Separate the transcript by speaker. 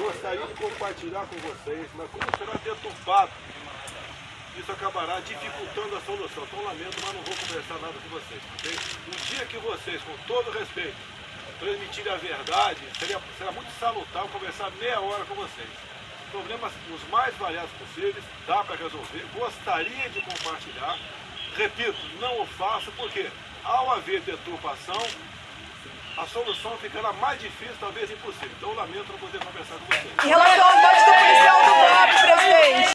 Speaker 1: gostaria de compartilhar com vocês, mas como será deturpado, isso acabará dificultando a solução. Então lamento, mas não vou conversar nada com vocês. ok? No dia que vocês, com todo respeito, transmitirem a verdade, seria, será muito salutar conversar meia hora com vocês. Problemas os mais variados possíveis, dá para resolver, gostaria de compartilhar. Repito, não o faço porque ao haver deturpação, a solução ficará mais difícil, talvez impossível. Então eu lamento não poder conversar com vocês.